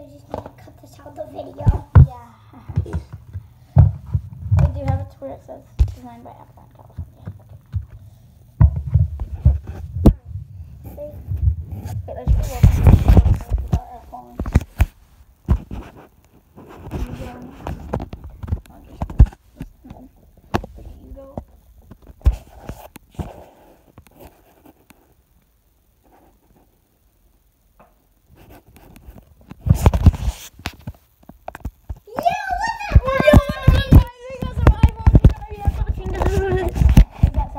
So I just need to cut this out of the video. Yeah. we do have it where it says designed by Apple in California. Okay. Wait, let's go look at our phones. I'll just- There you go.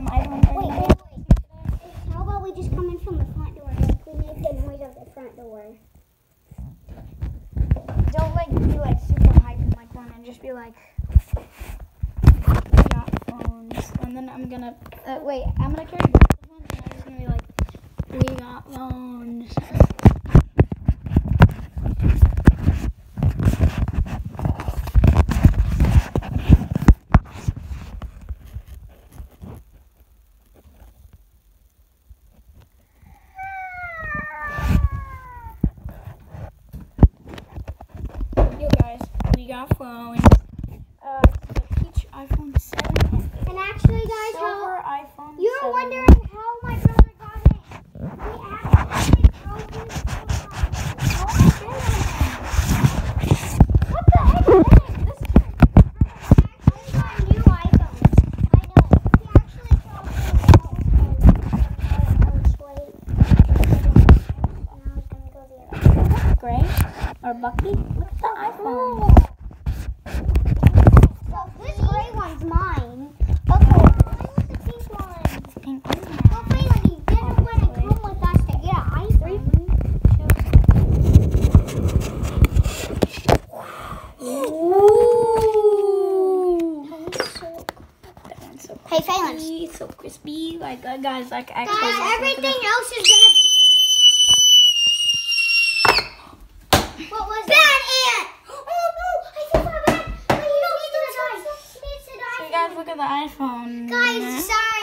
Wait, wait, wait. How about we just come in from the front door? Like we make the noise of the front door. Don't like be like super hype in my phone and just be like got phones and then I'm gonna uh, wait I'm gonna carry both them and I'm just gonna be like we got phones. Got. Uh, each iPhone 7 And actually, guys, silver how iPhone. you're 7. wondering how my brother got it. We actually drove him to What the heck is that? This Actually, got a new iPhone. I know. He actually drove him I was late. And I was gonna go the other way. Gray or Bucky? Look at the iPhone. So this gray one's mine. Okay. Mine was the pink one. Pink Well, Phelan, you didn't want to come with us to get an iPhone. Ooh. So That one's so Hey, Phelan. so crispy. Like guys, like. Guys, everything else is gonna. What at the iPhone. Guys, sorry.